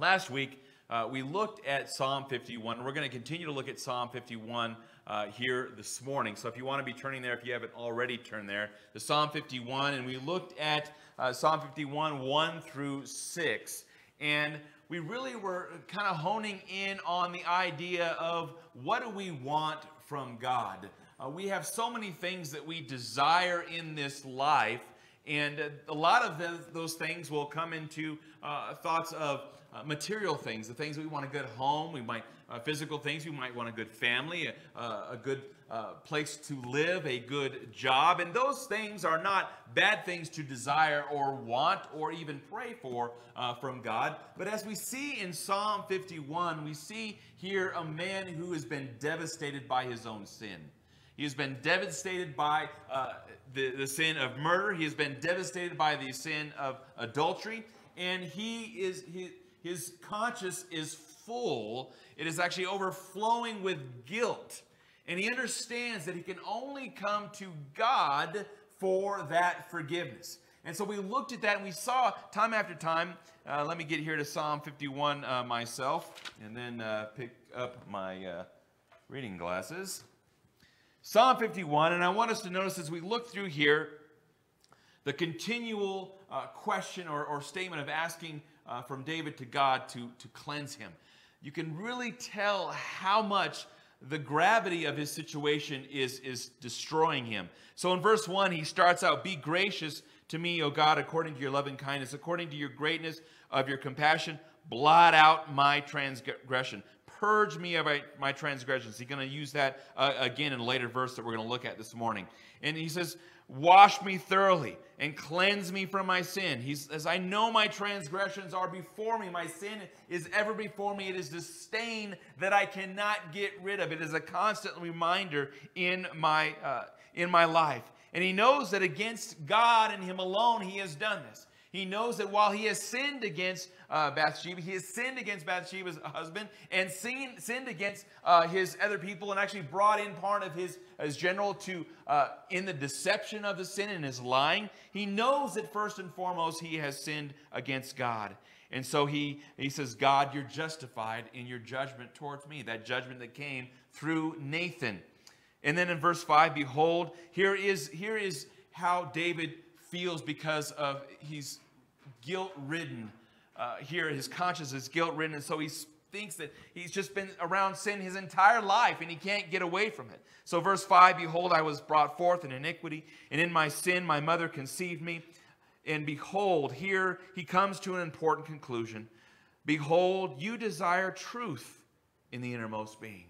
Last week, uh, we looked at Psalm 51. We're going to continue to look at Psalm 51 uh, here this morning. So if you want to be turning there, if you haven't already turned there, the Psalm 51, and we looked at uh, Psalm 51 1 through 6. And we really were kind of honing in on the idea of what do we want from God? Uh, we have so many things that we desire in this life, and uh, a lot of the, those things will come into uh, thoughts of uh, material things, the things we want a good home, we might uh, physical things, we might want a good family, a, a good uh, place to live, a good job, and those things are not bad things to desire or want or even pray for uh, from God. But as we see in Psalm 51, we see here a man who has been devastated by his own sin. He has been devastated by uh, the, the sin of murder. He has been devastated by the sin of adultery. And he is, he, his conscience is full. It is actually overflowing with guilt. And he understands that he can only come to God for that forgiveness. And so we looked at that and we saw time after time. Uh, let me get here to Psalm 51 uh, myself and then uh, pick up my uh, reading glasses. Psalm 51, and I want us to notice as we look through here the continual uh, question or, or statement of asking uh, from David to God to, to cleanse him. You can really tell how much the gravity of his situation is, is destroying him. So in verse 1, he starts out Be gracious to me, O God, according to your loving kindness, according to your greatness of your compassion, blot out my transgression. Purge me of my, my transgressions. He's going to use that uh, again in a later verse that we're going to look at this morning. And he says, Wash me thoroughly and cleanse me from my sin. He says, I know my transgressions are before me. My sin is ever before me. It is the stain that I cannot get rid of. It is a constant reminder in my, uh, in my life. And he knows that against God and him alone, he has done this. He knows that while he has sinned against uh, Bathsheba, he has sinned against Bathsheba's husband and sinned against uh, his other people and actually brought in part of his, his general to, uh, in the deception of the sin and his lying. He knows that first and foremost he has sinned against God. And so he, he says, God, you're justified in your judgment towards me, that judgment that came through Nathan. And then in verse 5, behold, here is, here is how David feels because of he's guilt ridden. Uh, here, his conscience is guilt ridden, and so he thinks that he's just been around sin his entire life and he can't get away from it. So, verse 5 Behold, I was brought forth in iniquity, and in my sin my mother conceived me. And behold, here he comes to an important conclusion. Behold, you desire truth in the innermost being.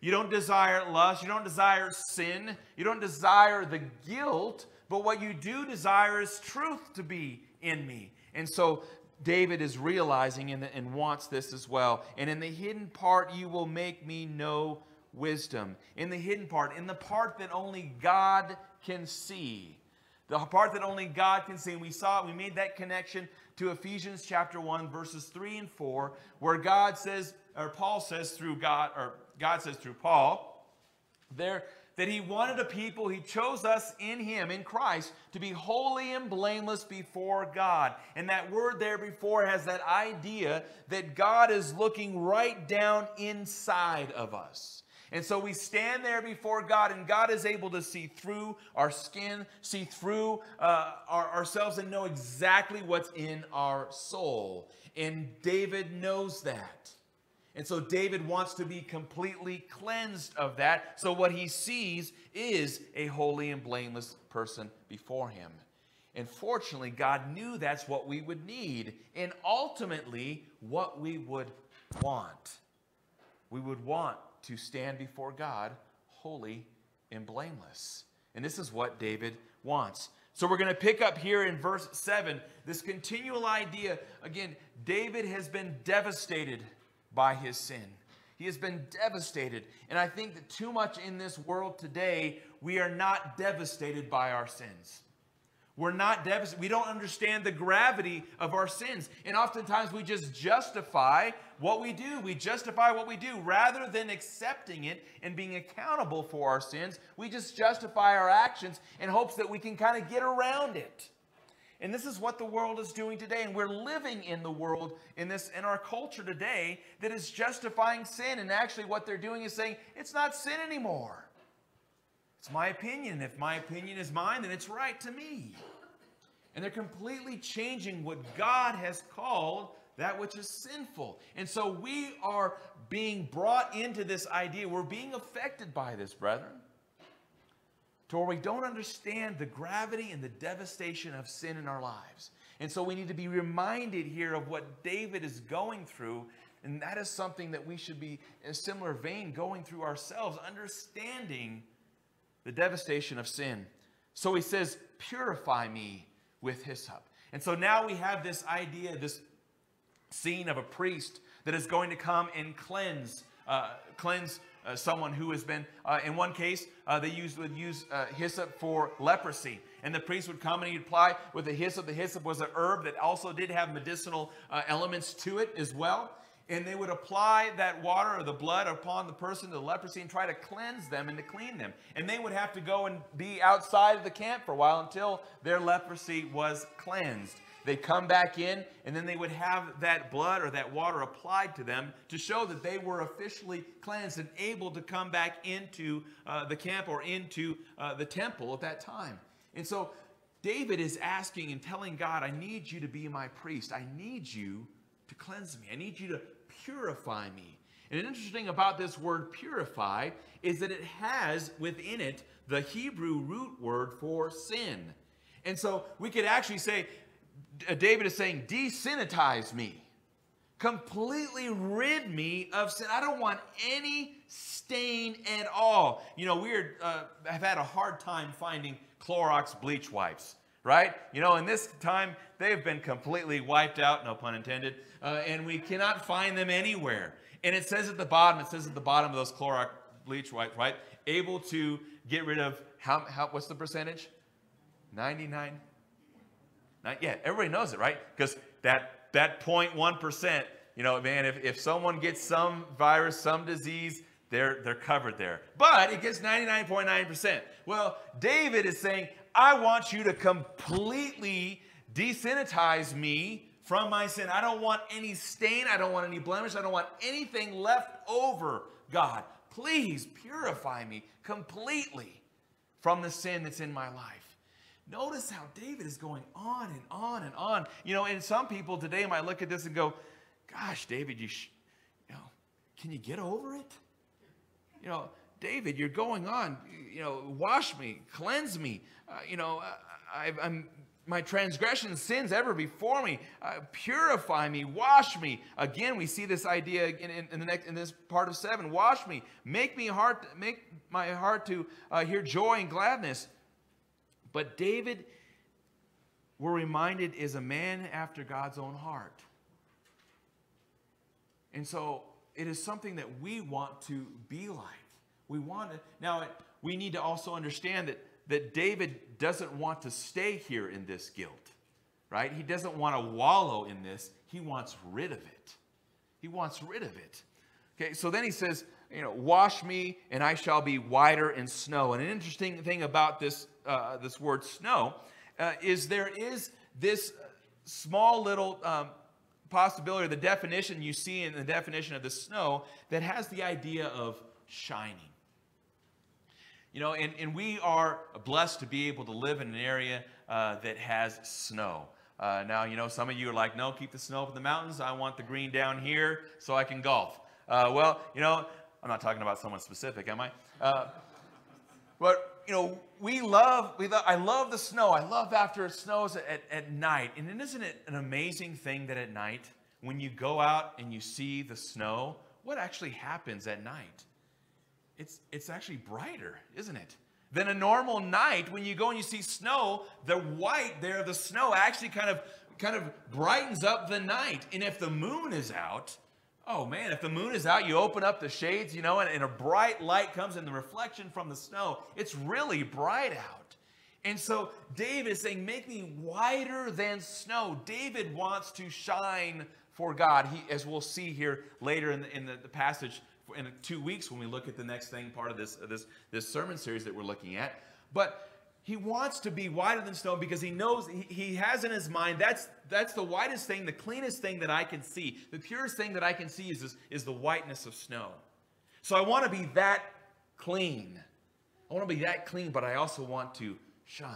You don't desire lust, you don't desire sin, you don't desire the guilt but what you do desire is truth to be in me. And so David is realizing and, and wants this as well. And in the hidden part, you will make me know wisdom. In the hidden part, in the part that only God can see. The part that only God can see. And we saw, we made that connection to Ephesians chapter 1, verses 3 and 4, where God says, or Paul says through God, or God says through Paul, there that he wanted a people, he chose us in him, in Christ, to be holy and blameless before God. And that word there before has that idea that God is looking right down inside of us. And so we stand there before God, and God is able to see through our skin, see through uh, our, ourselves, and know exactly what's in our soul. And David knows that. And so David wants to be completely cleansed of that. So what he sees is a holy and blameless person before him. And fortunately, God knew that's what we would need and ultimately what we would want. We would want to stand before God holy and blameless. And this is what David wants. So we're going to pick up here in verse 7 this continual idea. Again, David has been devastated by his sin. He has been devastated. And I think that too much in this world today, we are not devastated by our sins. We're not devastated. We don't understand the gravity of our sins. And oftentimes we just justify what we do. We justify what we do rather than accepting it and being accountable for our sins. We just justify our actions in hopes that we can kind of get around it. And this is what the world is doing today. And we're living in the world in this in our culture today that is justifying sin. And actually what they're doing is saying it's not sin anymore. It's my opinion. If my opinion is mine, then it's right to me. And they're completely changing what God has called that which is sinful. And so we are being brought into this idea. We're being affected by this, brethren, to where we don't understand the gravity and the devastation of sin in our lives. And so we need to be reminded here of what David is going through. And that is something that we should be, in a similar vein, going through ourselves, understanding the devastation of sin. So he says, Purify me with hyssop. And so now we have this idea, this scene of a priest that is going to come and cleanse, uh, cleanse uh, someone who has been, uh, in one case, uh, they used, would use uh, hyssop for leprosy. And the priest would come and he'd apply with the hyssop. The hyssop was a herb that also did have medicinal uh, elements to it as well and they would apply that water or the blood upon the person, the leprosy, and try to cleanse them and to clean them. And they would have to go and be outside of the camp for a while until their leprosy was cleansed. They'd come back in, and then they would have that blood or that water applied to them to show that they were officially cleansed and able to come back into uh, the camp or into uh, the temple at that time. And so David is asking and telling God, I need you to be my priest. I need you to cleanse me. I need you to purify me. And interesting about this word purify is that it has within it the Hebrew root word for sin. And so we could actually say, David is saying, desinitize me. Completely rid me of sin. I don't want any stain at all. You know, we are, uh, have had a hard time finding Clorox bleach wipes right? You know, in this time, they've been completely wiped out, no pun intended, uh, and we cannot find them anywhere. And it says at the bottom, it says at the bottom of those Clorox bleach wipes, right? Able to get rid of, how, how what's the percentage? 99? Not yet. Everybody knows it, right? Because that, that 0.1%, you know, man, if, if someone gets some virus, some disease, they're, they're covered there. But it gets 99.9%. Well, David is saying, I want you to completely desanitize me from my sin. I don't want any stain. I don't want any blemish. I don't want anything left over, God. Please purify me completely from the sin that's in my life. Notice how David is going on and on and on. You know, and some people today might look at this and go, gosh, David, you, you know, can you get over it? You know, David, you're going on. You know, wash me, cleanse me. Uh, you know, I, am my transgression sins ever before me. Uh, purify me, wash me. Again, we see this idea in, in, in, the next in this part of seven. Wash me, make me heart, make my heart to uh, hear joy and gladness. But David, we're reminded, is a man after God's own heart. And so it is something that we want to be like. We want it. Now, we need to also understand that, that David doesn't want to stay here in this guilt, right? He doesn't want to wallow in this. He wants rid of it. He wants rid of it. Okay, so then he says, you know, wash me and I shall be whiter in snow. And an interesting thing about this, uh, this word snow uh, is there is this small little um, possibility, the definition you see in the definition of the snow that has the idea of shining. You know, and, and we are blessed to be able to live in an area uh, that has snow. Uh, now, you know, some of you are like, no, keep the snow up in the mountains. I want the green down here so I can golf. Uh, well, you know, I'm not talking about someone specific, am I? Uh, but, you know, we love, we love, I love the snow. I love after it snows at, at night. And isn't it an amazing thing that at night, when you go out and you see the snow, what actually happens at night? it's, it's actually brighter, isn't it? Than a normal night when you go and you see snow, the white there, the snow actually kind of kind of brightens up the night. And if the moon is out, oh man, if the moon is out, you open up the shades, you know, and, and a bright light comes in the reflection from the snow. It's really bright out. And so David is saying, Make me whiter than snow. David wants to shine for God. He, as we'll see here later in the, in the, the passage, in two weeks when we look at the next thing, part of this, this, this sermon series that we're looking at. But he wants to be whiter than snow because he knows he, he has in his mind that's that's the whitest thing, the cleanest thing that I can see. The purest thing that I can see is, is, is the whiteness of snow. So I want to be that clean. I want to be that clean, but I also want to shine.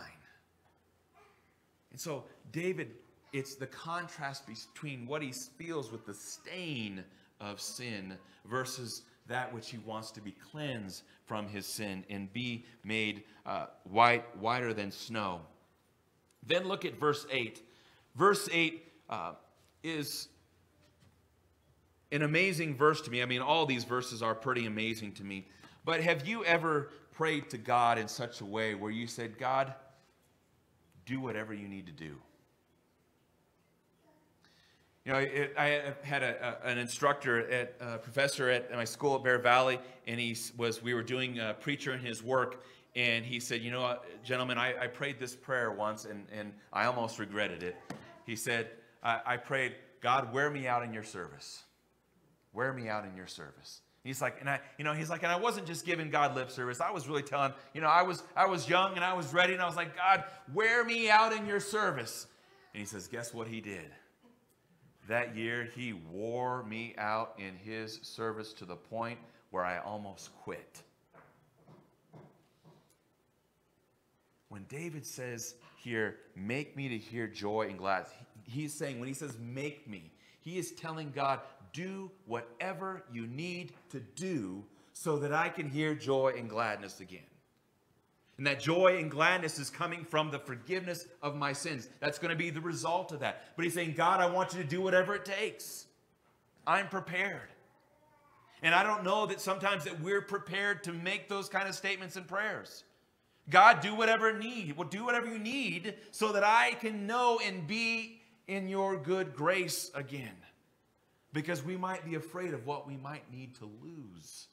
And so David, it's the contrast between what he feels with the stain of sin versus that which he wants to be cleansed from his sin and be made uh, white, whiter than snow. Then look at verse 8. Verse 8 uh, is an amazing verse to me. I mean, all these verses are pretty amazing to me. But have you ever prayed to God in such a way where you said, God, do whatever you need to do? You know, it, I had a, a, an instructor, at, a professor at my school at Bear Valley, and he was, we were doing a preacher in his work, and he said, you know, gentlemen, I, I prayed this prayer once, and, and I almost regretted it. He said, I, I prayed, God, wear me out in your service. Wear me out in your service. He's like, and I, you know, he's like, and I wasn't just giving God lip service. I was really telling, you know, I was, I was young and I was ready, and I was like, God, wear me out in your service. And he says, guess what he did? That year, he wore me out in his service to the point where I almost quit. When David says here, make me to hear joy and gladness, he's saying, when he says make me, he is telling God, do whatever you need to do so that I can hear joy and gladness again. And that joy and gladness is coming from the forgiveness of my sins. That's going to be the result of that. But he's saying, God, I want you to do whatever it takes. I'm prepared. And I don't know that sometimes that we're prepared to make those kind of statements and prayers. God, do whatever need. Well, do whatever you need so that I can know and be in your good grace again. Because we might be afraid of what we might need to lose.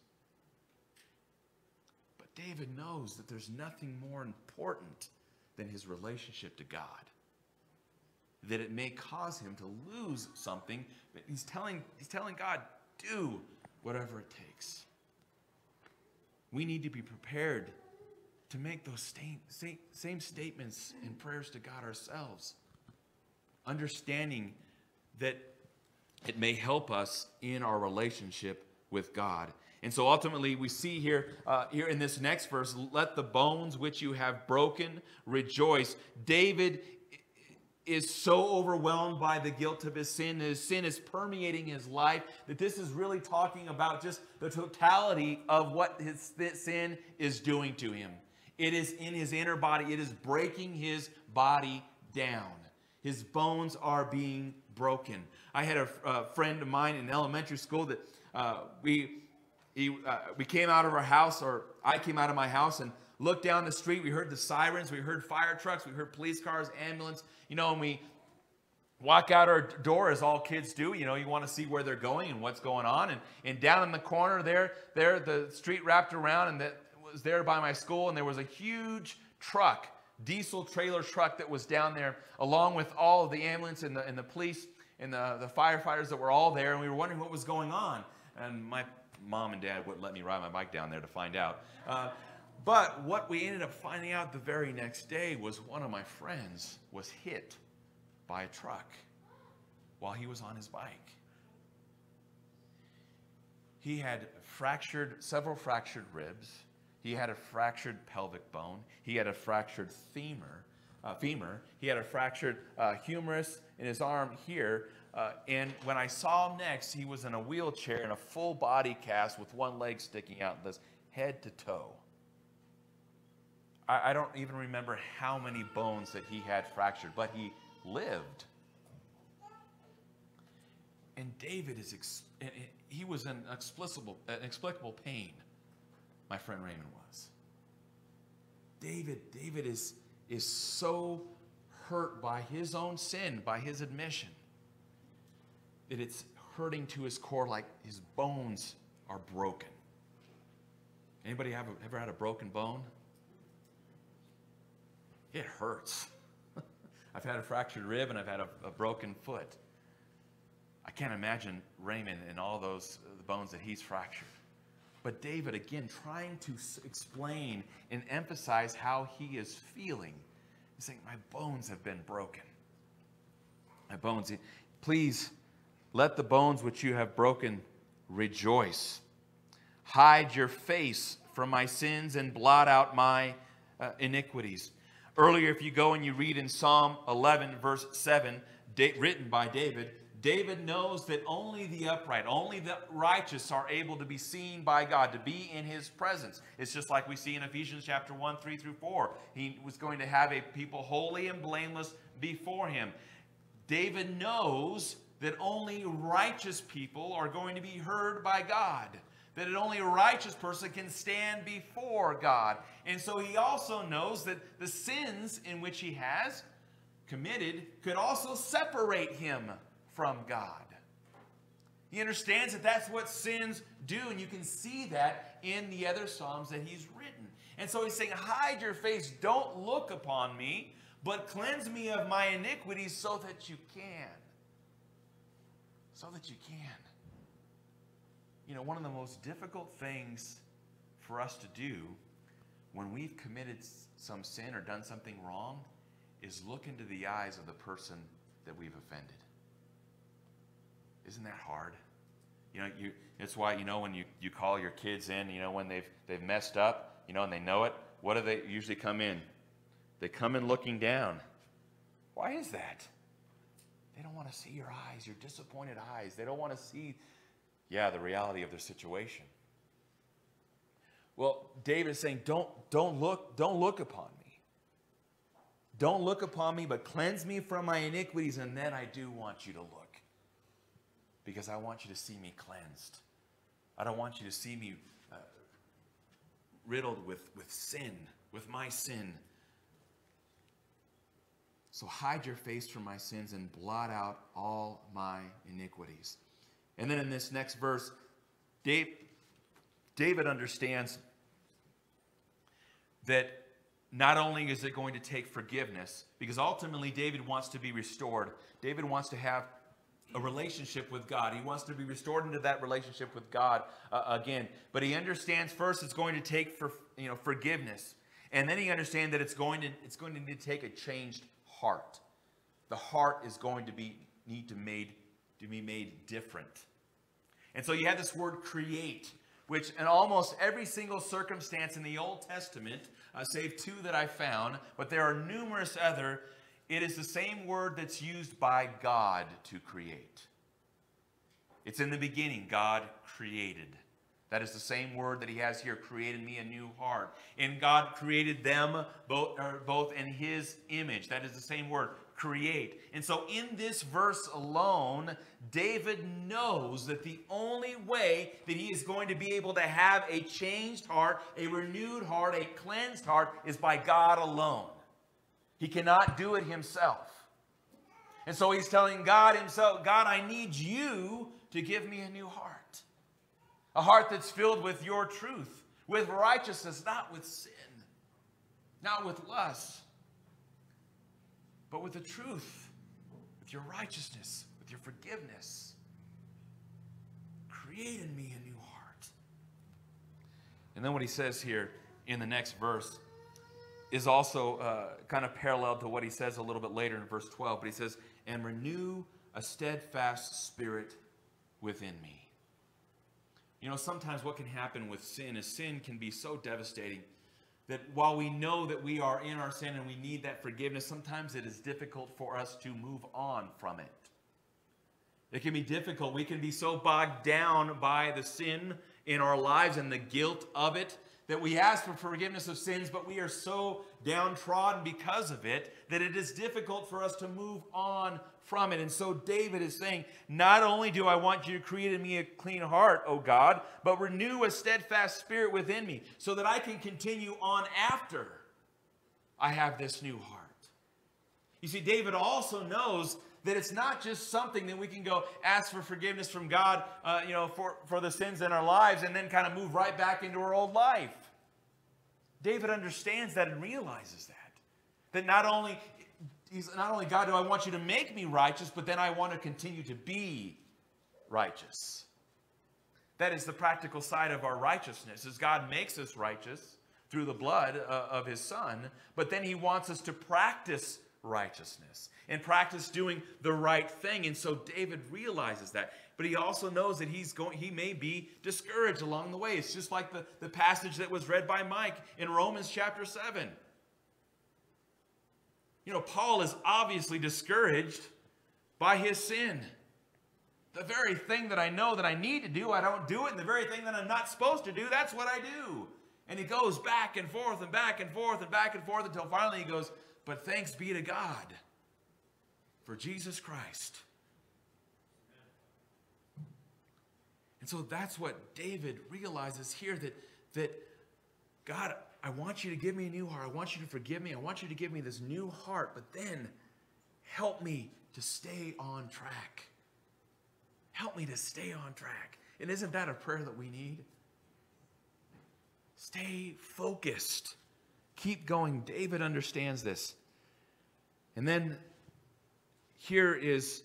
David knows that there's nothing more important than his relationship to God. That it may cause him to lose something, but he's telling, he's telling God, do whatever it takes. We need to be prepared to make those same, same, same statements and prayers to God ourselves, understanding that it may help us in our relationship with God. And so ultimately, we see here, uh, here in this next verse, let the bones which you have broken rejoice. David is so overwhelmed by the guilt of his sin. His sin is permeating his life that this is really talking about just the totality of what his sin is doing to him. It is in his inner body, it is breaking his body down. His bones are being broken. I had a, a friend of mine in elementary school that uh, we he, uh, we came out of our house, or I came out of my house and looked down the street. We heard the sirens, we heard fire trucks, we heard police cars, ambulance, you know, and we walk out our door as all kids do. You know, you want to see where they're going and what's going on. And, and down in the corner there, there, the street wrapped around, and that was there by my school, and there was a huge truck, diesel trailer truck that was down there, along with all of the ambulance and the, and the police and the, the firefighters that were all there, and we were wondering what was going on. And my mom and dad wouldn't let me ride my bike down there to find out. Uh, but what we ended up finding out the very next day was one of my friends was hit by a truck while he was on his bike. He had fractured, several fractured ribs. He had a fractured pelvic bone. He had a fractured femur. Uh, femur. He had a fractured uh, humerus in his arm here. Uh, and when I saw him next, he was in a wheelchair in a full body cast with one leg sticking out, this head to toe. I, I don't even remember how many bones that he had fractured, but he lived. And David is, ex- eh, eh, he was in inexplicable, inexplicable eh, pain, my friend Raymond was. David, David is, is so hurt by his own sin, by his admission that it's hurting to his core like his bones are broken. Anybody have ever had a broken bone? It hurts. I've had a fractured rib and I've had a, a, broken foot. I can't imagine Raymond and all those uh, the bones that he's fractured. But David, again, trying to explain and emphasize how he is feeling. He's saying, My bones have been broken. My bones. Eh, please let the bones which you have broken rejoice. Hide your face from my sins and blot out my uh, iniquities. Earlier, if you go and you read in Psalm 11, verse 7, da- written by David, David knows that only the upright, only the righteous are able to be seen by God, to be in his presence. It's just like we see in Ephesians chapter 1, 3 through 4. He was going to have a people holy and blameless before him. David knows that only righteous people are going to be heard by God, that only a righteous person can stand before God. And so he also knows that the sins in which he has committed could also separate him from God. He understands that that's what sins do, and you can see that in the other Psalms that he's written. And so he's saying, Hide your face, don't look upon me, but cleanse me of my iniquities so that you can. So that you can. You know, one of the most difficult things for us to do when we've committed some sin or done something wrong is look into the eyes of the person that we've offended. Isn't that hard? You know, you, it's why, you know, when you, you call your kids in, you know, when they've, they've messed up, you know, and they know it, what do they usually come in? They come in looking down. Why is that? They don't want to see your eyes, your disappointed eyes. They don't want to see, yeah, the reality of their situation. Well, David is saying, don't, don't look, don't look upon me. Don't look upon me, but cleanse me from my iniquities, and then I do want you to look because I want you to see me cleansed. I don't want you to see me uh, riddled with, with sin, with my sin. So hide your face from my sins and blot out all my iniquities. And then in this next verse, Dave, David understands that not only is it going to take forgiveness, because ultimately David wants to be restored, David wants to have a relationship with God. He wants to be restored into that relationship with God uh, again. But he understands first it's going to take for you know forgiveness, and then he understands that it's going to it's going to need to take a changed heart. The heart is going to be need to made to be made different. And so you have this word create, which in almost every single circumstance in the Old Testament, uh, save two that I found, but there are numerous other it is the same word that's used by God to create. It's in the beginning, God created. That is the same word that he has here, created me a new heart. And God created them both, er, both in his image. That is the same word, create. And so in this verse alone, David knows that the only way that he is going to be able to have a changed heart, a renewed heart, a cleansed heart, is by God alone. He cannot do it himself. And so he's telling God himself, God, I need you to give me a new heart. A heart that's filled with your truth, with righteousness, not with sin, not with lust, but with the truth, with your righteousness, with your forgiveness. Create in me a new heart. And then what he says here in the next verse is also uh, kind of parallel to what he says a little bit later in verse 12. But he says, and renew a steadfast spirit within me. You know, sometimes what can happen with sin is sin can be so devastating that while we know that we are in our sin and we need that forgiveness, sometimes it is difficult for us to move on from it. It can be difficult. We can be so bogged down by the sin in our lives and the guilt of it that we ask for forgiveness of sins, but we are so downtrodden because of it that it is difficult for us to move on from it. And so David is saying, Not only do I want you to create in me a clean heart, O God, but renew a steadfast spirit within me so that I can continue on after I have this new heart. You see, David also knows that it's not just something that we can go ask for forgiveness from God, uh, you know, for, for the sins in our lives and then kind of move right back into our old life. David understands that and realizes that. That not only, he's not only God, do I want you to make me righteous, but then I want to continue to be righteous. That is the practical side of our righteousness, is God makes us righteous through the blood uh, of his son, but then he wants us to practice righteousness and practice doing the right thing. And so David realizes that. But he also knows that he's going, he may be discouraged along the way. It's just like the, the passage that was read by Mike in Romans chapter 7. You know, Paul is obviously discouraged by his sin. The very thing that I know that I need to do, I don't do it. And the very thing that I'm not supposed to do, that's what I do. And he goes back and forth and back and forth and back and forth until finally he goes, But thanks be to God for Jesus Christ. And so that's what David realizes here that, that God, I want you to give me a new heart. I want you to forgive me. I want you to give me this new heart, but then help me to stay on track. Help me to stay on track. And isn't that a prayer that we need? Stay focused. Keep going. David understands this. And then here is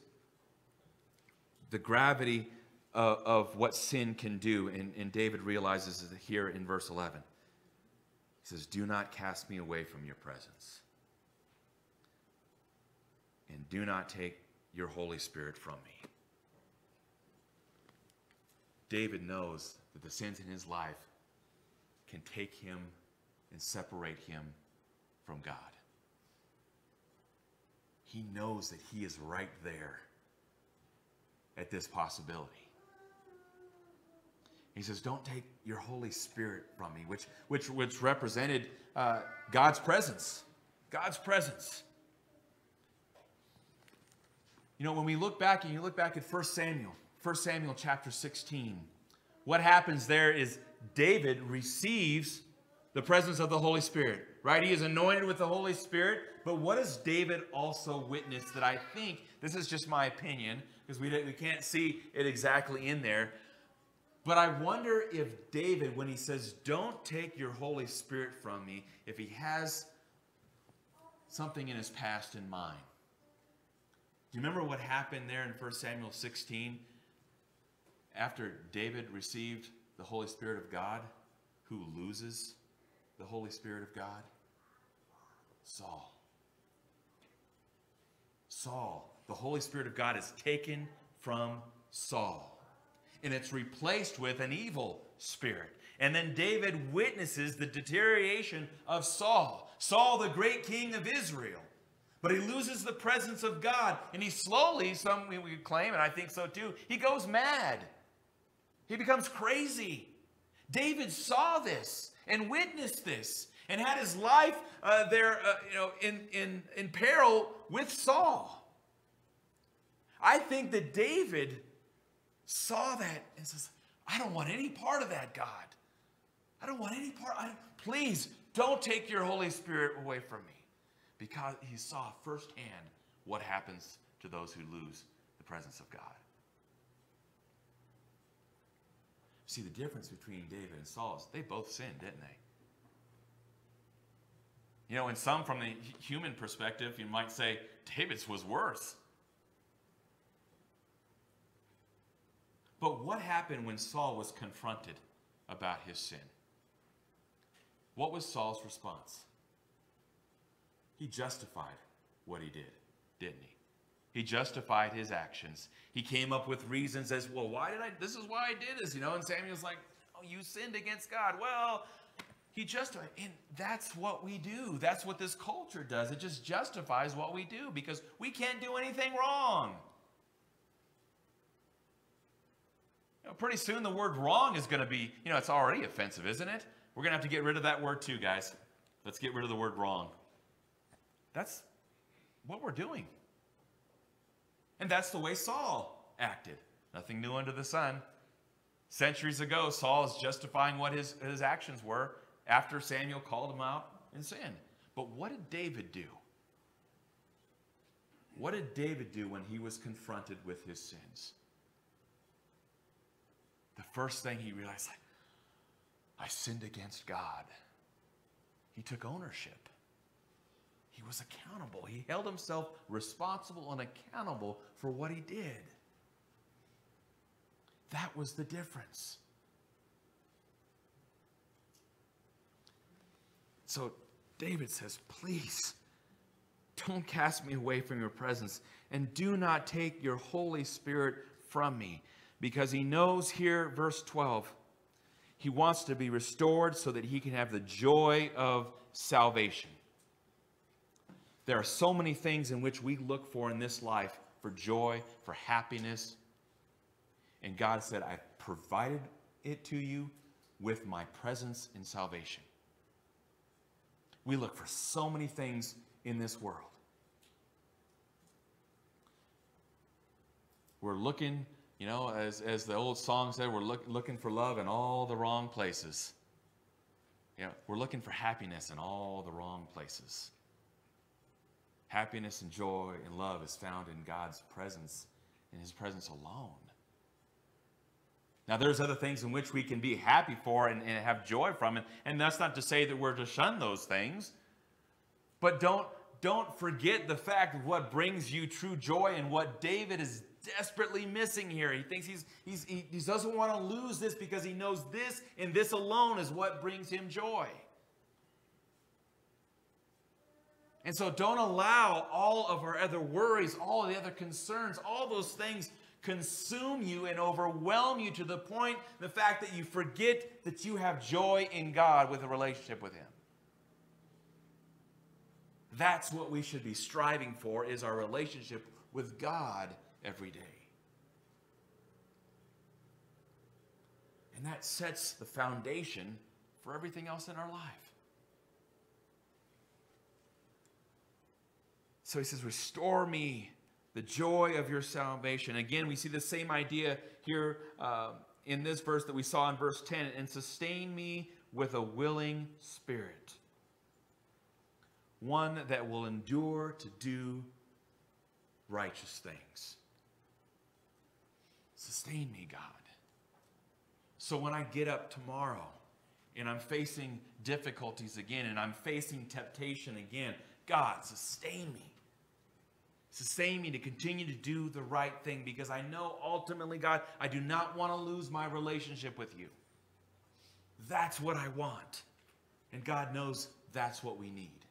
the gravity of, of what sin can do. And, and David realizes it here in verse 11. He says, Do not cast me away from your presence. And do not take your Holy Spirit from me. David knows that the sins in his life can take him and separate him from God. He knows that he is right there at this possibility. He says, Don't take your Holy Spirit from me, which, which, which represented uh, God's presence. God's presence. You know, when we look back and you look back at 1 Samuel, 1 Samuel chapter 16, what happens there is David receives the presence of the Holy Spirit, right? He is anointed with the Holy Spirit. But what does David also witness that I think, this is just my opinion, because we, we can't see it exactly in there. But I wonder if David, when he says, Don't take your Holy Spirit from me, if he has something in his past in mind. Do you remember what happened there in 1 Samuel 16? After David received the Holy Spirit of God, who loses the Holy Spirit of God? Saul. Saul. The Holy Spirit of God is taken from Saul. And it's replaced with an evil spirit. And then David witnesses the deterioration of Saul. Saul, the great king of Israel. But he loses the presence of God. And he slowly, some we claim, and I think so too, he goes mad. He becomes crazy. David saw this and witnessed this and had his life uh, there, uh, you know, in, in, in peril with Saul. I think that David saw that and says, I don't want any part of that, God. I don't want any part. I, please don't take your Holy Spirit away from me. Because he saw firsthand what happens to those who lose the presence of God. See, the difference between David and Saul is they both sinned, didn't they? You know, in some, from the human perspective, you might say David's was worse. But what happened when Saul was confronted about his sin? What was Saul's response? He justified what he did, didn't he? He justified his actions. He came up with reasons as, well, why did I, this is why I did this, you know? And Samuel's like, oh, you sinned against God. Well, he justified. And that's what we do. That's what this culture does. It just justifies what we do because we can't do anything wrong. Know, pretty soon the word wrong is going to be, you know, it's already offensive, isn't it? We're going to have to get rid of that word too, guys. Let's get rid of the word wrong. That's what we're doing. And that's the way Saul acted. Nothing new under the sun. Centuries ago, Saul is justifying what his, his actions were after Samuel called him out in sin. But what did David do? What did David do when he was confronted with his sins? the first thing he realized, like, I sinned against God. He took ownership. He was accountable. He held himself responsible and accountable for what he did. That was the difference. So David says, Please don't cast me away from your presence, and do not take your Holy Spirit from me. Because he knows here, verse 12, he wants to be restored so that he can have the joy of salvation. There are so many things in which we look for in this life for joy, for happiness. And God said, I've provided it to you with my presence in salvation. We look for so many things in this world. We're looking, you know, as, as the old song said, we're look, looking for love in all the wrong places. You know, we're looking for happiness in all the wrong places. Happiness and joy and love is found in God's presence, in His presence alone. Now, there's other things in which we can be happy for and, and have joy from, and, and that's not to say that we're to shun those things. But don't, don't forget the fact of what brings you true joy and what David is desperately missing here. He thinks he's, he's, he, he doesn't want to lose this because he knows this and this alone is what brings him joy. And so don't allow all of our other worries, all of the other concerns, all those things consume you and overwhelm you to the point, the fact that you forget that you have joy in God with a relationship with Him. That's what we should be striving for is our relationship with God every day. And that sets the foundation for everything else in our life. So he says, Restore me the joy of your salvation. Again, we see the same idea here uh, in this verse that we saw in verse 10 and sustain me with a willing spirit, one that will endure to do righteous things. Sustain me, God. So when I get up tomorrow and I'm facing difficulties again and I'm facing temptation again, God, sustain me. Sustain me to continue to do the right thing because I know ultimately, God, I do not want to lose my relationship with you. That's what I want. And God knows that's what we need.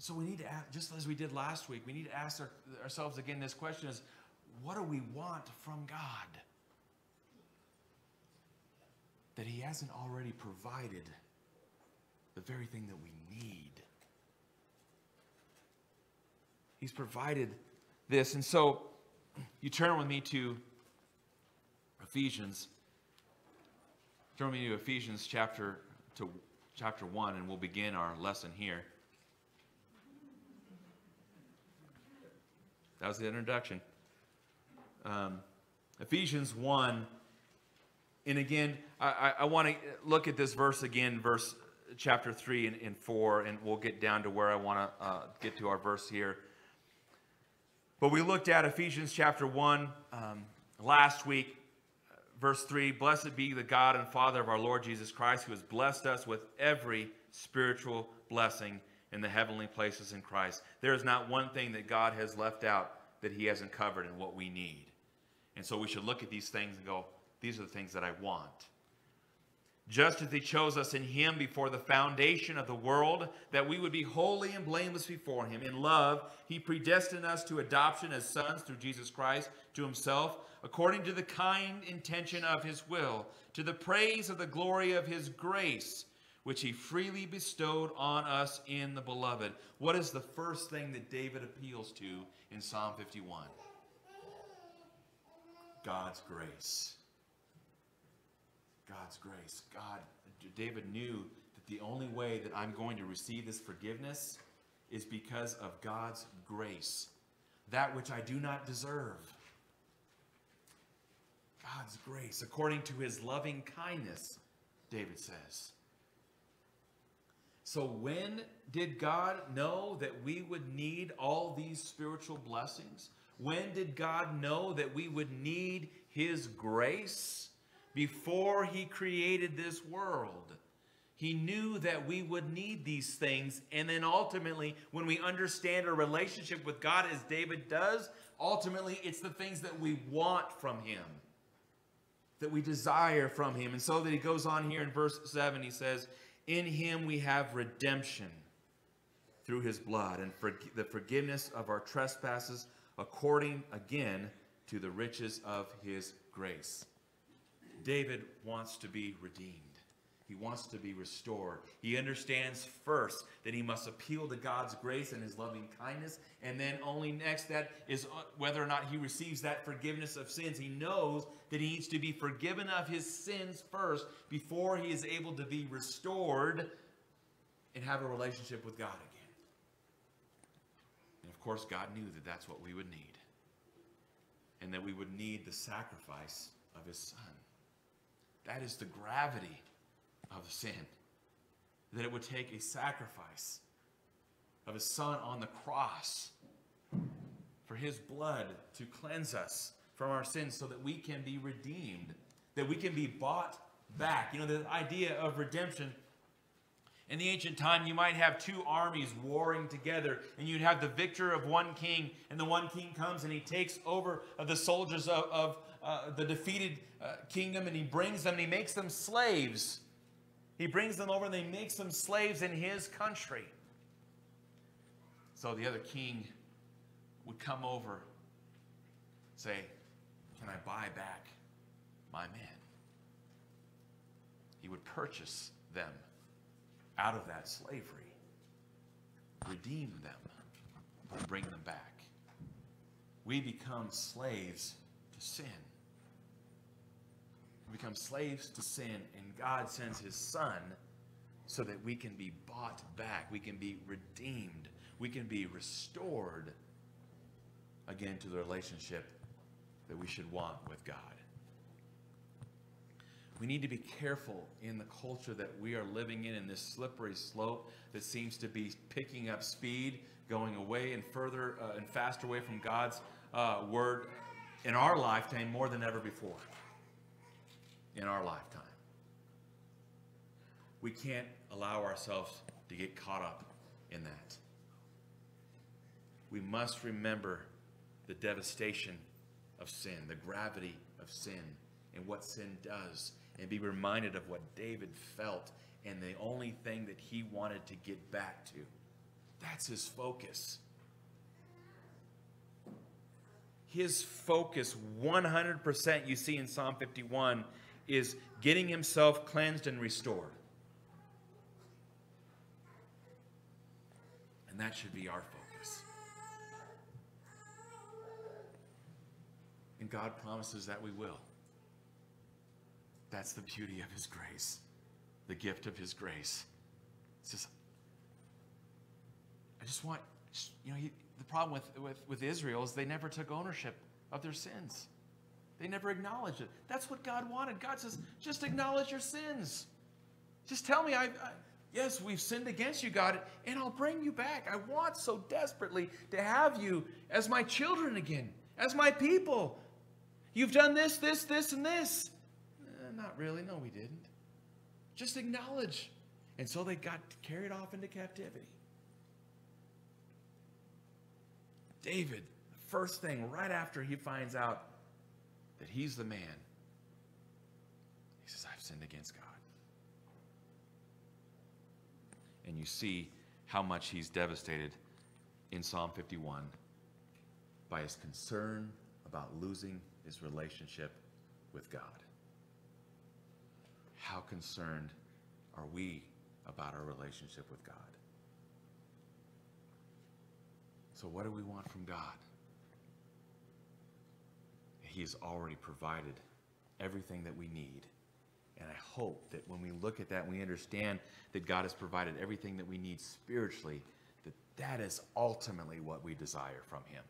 So we need to ask, just as we did last week, we need to ask our, ourselves again this question is, what do we want from God? That he hasn't already provided the very thing that we need. He's provided this. And so you turn with me to Ephesians. Turn with me to Ephesians chapter to chapter 1 and we'll begin our lesson here. That was the introduction. Um, Ephesians 1. And again, I, I, I want to look at this verse again, verse chapter 3 and, and 4, and we'll get down to where I want to uh, get to our verse here. But we looked at Ephesians chapter 1 um, last week, verse 3 Blessed be the God and Father of our Lord Jesus Christ, who has blessed us with every spiritual blessing in the heavenly places in Christ. There is not one thing that God has left out that he hasn't covered in what we need. And so we should look at these things and go, these are the things that I want just as he chose us in him before the foundation of the world, that we would be holy and blameless before him. In love, he predestined us to adoption as sons through Jesus Christ to himself, according to the kind intention of his will, to the praise of the glory of his grace, which he freely bestowed on us in the beloved. What is the first thing that David appeals to in Psalm 51? God's grace. God's grace. God, David knew that the only way that I'm going to receive this forgiveness is because of God's grace, that which I do not deserve. God's grace, according to his loving kindness, David says. So, when did God know that we would need all these spiritual blessings? When did God know that we would need his grace? before he created this world. He knew that we would need these things. And then ultimately, when we understand our relationship with God as David does, ultimately it's the things that we want from him. that we desire from him. And so that he goes on here in verse 7, he says, In him we have redemption through his blood and for the forgiveness of our trespasses according again to the riches of his grace. David wants to be redeemed. He wants to be restored. He understands first that he must appeal to God's grace and his loving kindness. And then only next that is uh, whether or not he receives that forgiveness of sins. He knows that he needs to be forgiven of his sins first before he is able to be restored and have a relationship with God again. And of course, God knew that that's what we would need. And that we would need the sacrifice of his son. That is the gravity of the sin. That it would take a sacrifice of his son on the cross for his blood to cleanse us from our sins so that we can be redeemed, that we can be bought back. You know, the idea of redemption. In the ancient time, you might have two armies warring together, and you'd have the victor of one king, and the one king comes and he takes over the soldiers of, of uh, the defeated uh, kingdom, and he brings them and he makes them slaves. He brings them over and he makes them slaves in his country. So the other king would come over, say, Can I buy back my men? He would purchase them out of that slavery, redeem them, and bring them back. We become slaves to sin become slaves to sin, and God sends his son so that we can be bought back, we can be redeemed, we can be restored again to the relationship that we should want with God. We need to be careful in the culture that we are living in, in this slippery slope that seems to be picking up speed, going away and further uh, and faster away from God's uh, word in our lifetime more than ever before in our lifetime. We can't allow ourselves to get caught up in that. We must remember the devastation of sin, the gravity of sin, and what sin does, and be reminded of what David felt and the only thing that he wanted to get back to. That's his focus. His focus, 100%, you see in Psalm 51, is getting himself cleansed and restored. And that should be our focus. And God promises that we will. That's the beauty of His grace, the gift of His grace. It's just, I just want, you know, he, the problem with, with, with Israel is they never took ownership of their sins. They never acknowledged it. That's what God wanted. God says, just acknowledge your sins. Just tell me, I, I, yes, we've sinned against you, God, and I'll bring you back. I want so desperately to have you as my children again, as my people. You've done this, this, this, and this. Eh, not really. No, we didn't. Just acknowledge. And so they got carried off into captivity. David, the first thing right after he finds out that he's the man. He says, I've sinned against God. And you see how much he's devastated in Psalm 51 by his concern about losing his relationship with God. How concerned are we about our relationship with God? So, what do we want from God? He's already provided everything that we need. And I hope that when we look at that, we understand that God has provided everything that we need spiritually, that that is ultimately what we desire from Him.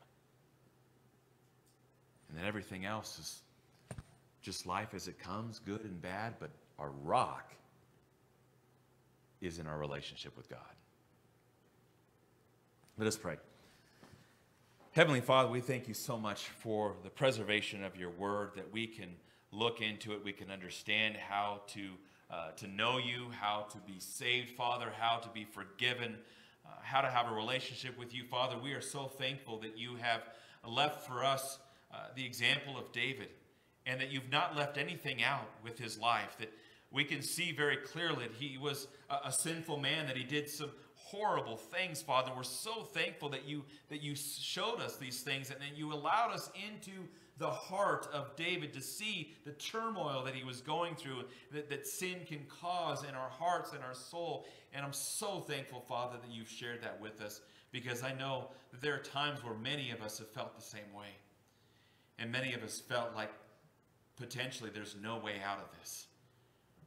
And then everything else is just life as it comes, good and bad, but our rock is in our relationship with God. Let us pray. Heavenly Father, we thank you so much for the preservation of your word that we can look into it, we can understand how to, uh, to know you, how to be saved, Father, how to be forgiven, uh, how to have a relationship with you, Father. We are so thankful that you have left for us uh, the example of David and that you've not left anything out with his life. That we can see very clearly that he was a, a sinful man, that he did some horrible things, Father. We're so thankful that you that you showed us these things and that you allowed us into the heart of David to see the turmoil that he was going through, that, that sin can cause in our hearts and our soul. And I'm so thankful, Father, that you've shared that with us because I know that there are times where many of us have felt the same way. And many of us felt like potentially there's no way out of this.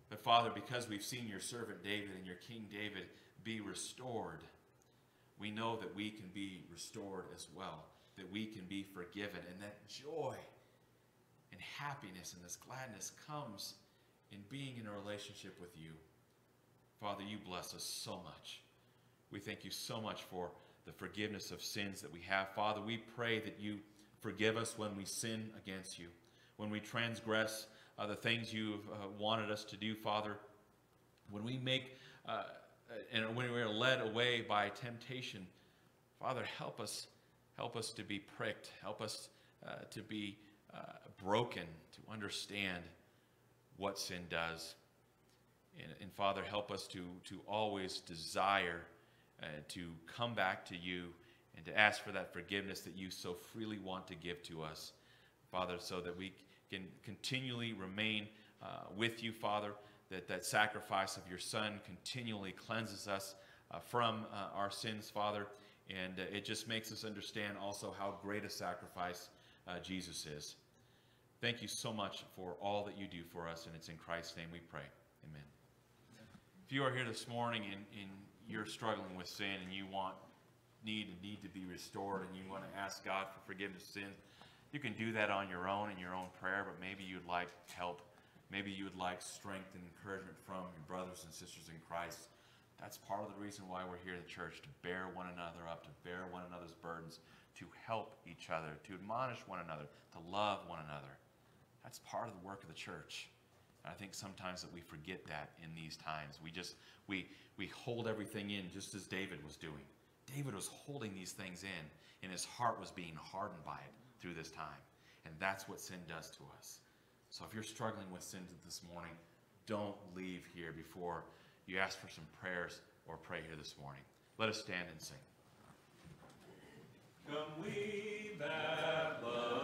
But Father, because we've seen your servant David and your King David be restored, we know that we can be restored as well, that we can be forgiven, and that joy and happiness and this gladness comes in being in a relationship with you. Father, you bless us so much. We thank you so much for the forgiveness of sins that we have. Father, we pray that you forgive us when we sin against you, when we transgress uh, the things you've uh, wanted us to do, Father, when we make uh, and when we're led away by temptation, Father, help us, help us to be pricked, help us uh, to be uh, broken, to understand what sin does. And, and Father, help us to, to always desire uh, to come back to you and to ask for that forgiveness that you so freely want to give to us, Father, so that we can continually remain uh, with you, Father, that that sacrifice of your Son continually cleanses us uh, from uh, our sins, Father, and uh, it just makes us understand also how great a sacrifice uh, Jesus is. Thank you so much for all that you do for us, and it's in Christ's name we pray. Amen. If you are here this morning and, and you're struggling with sin and you want need and need to be restored and you want to ask God for forgiveness of sins, you can do that on your own in your own prayer, but maybe you'd like help. Maybe you would like strength and encouragement from your brothers and sisters in Christ. That's part of the reason why we're here at the church, to bear one another up, to bear one another's burdens, to help each other, to admonish one another, to love one another. That's part of the work of the church. And I think sometimes that we forget that in these times. We just we we hold everything in just as David was doing. David was holding these things in, and his heart was being hardened by it through this time. And that's what sin does to us. So if you're struggling with sin this morning, don't leave here before you ask for some prayers or pray here this morning. Let us stand and sing. Come we that love.